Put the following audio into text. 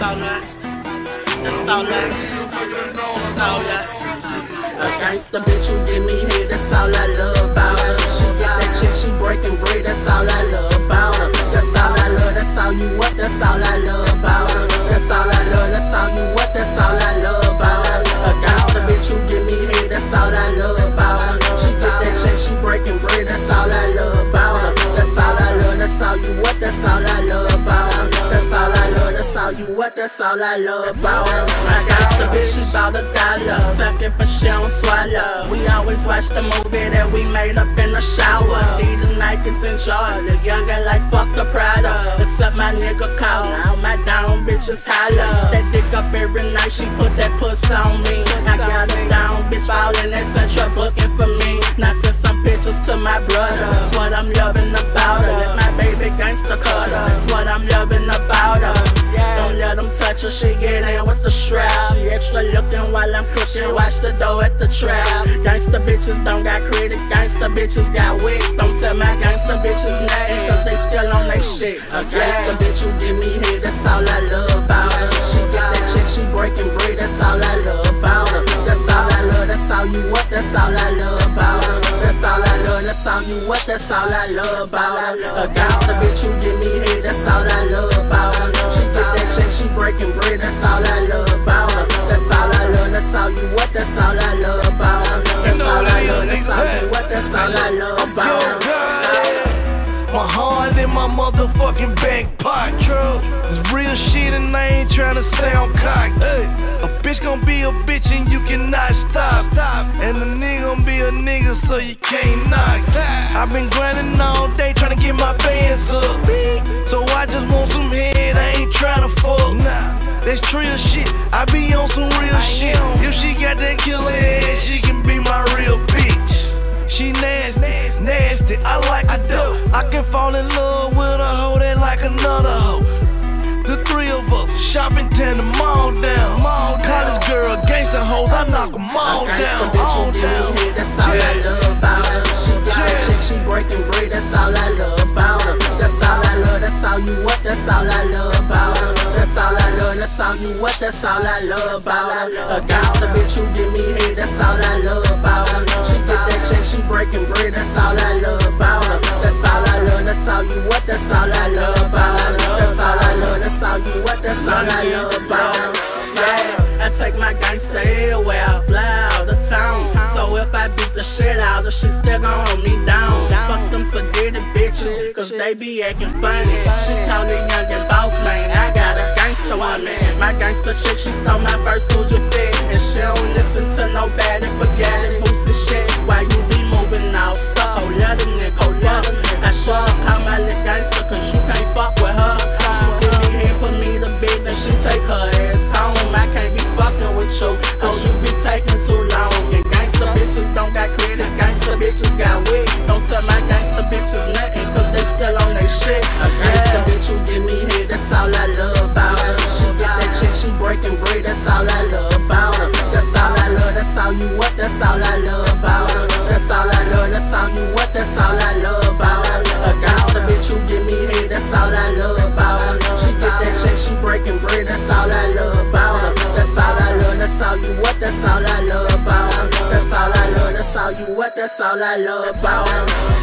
That's all that. That's all that. That's all that. A gangsta bitch who give me head, that's all I you what, that's all I love about her. My gangsta bitch, she bout a dollar. Second, but she don't swallow. We always watch the movie that we made up in the shower. Need the Nikes and Jordans. The youngin' like fuck the Prada. Except my nigga call. Now my down bitches holler. That dick up every night, she put that puss on me. I got it down, bitch ballin', that's such a booking for me. Now send some pictures to my brother. That's what I'm loving about while I'm cooking, watch the dough at the trap. Gangsta bitches don't got credit, gangsta bitches got wit. Don't tell my gangsta bitches name, cause they still on they shit. A gangsta bitch who give me head, that's all I love about her. She get that chick, she breaking bread, that's all I love about her. That's all I love, that's all you what, that's all I love about her. That's all I love, that's all you what, that's all I love about her. A gangsta I tryna sound cocky. A bitch gon' be a bitch and you cannot stop. And a nigga gon' be a nigga so you can't knock. I've been grinding all day tryna get my bands up. So I just want some head, I ain't tryna fuck. Nah, That's real shit. I be on some real shit. If she got that killer head, she can be my real bitch. She nasty, nasty. I like a dope. I can fall in love with a hoe that like another hoe. The three of us shopping, tear them all down. College girl, gangster hoes, I knock them all A down. bitch All give down. me that's all I love about her. She got a Yeah. chick, she breaking bread, that's all I love about her. That's all I love, that's all you what, that's all I love about her. That's all I love, that's all you what, that's all I love about her. A gangsta bitch who give me head, that's all I love about her. All I love about. Yeah, I take my gangsta everywhere, I fly out the town. So if I beat the shit out of shit still gon' hold me down. Fuck them sedated bitches, cause they be acting funny. She call me young and boss man, I got a gangsta woman. My gangsta chick, she stole my I. That's all I love, that's all you what, that's all I love about. A bitch who give me that's all I. She get that chick, she bread, that's all I. That's all I love, that's all you what, that's all I. That's all I love, that's all you what, that's all I love about.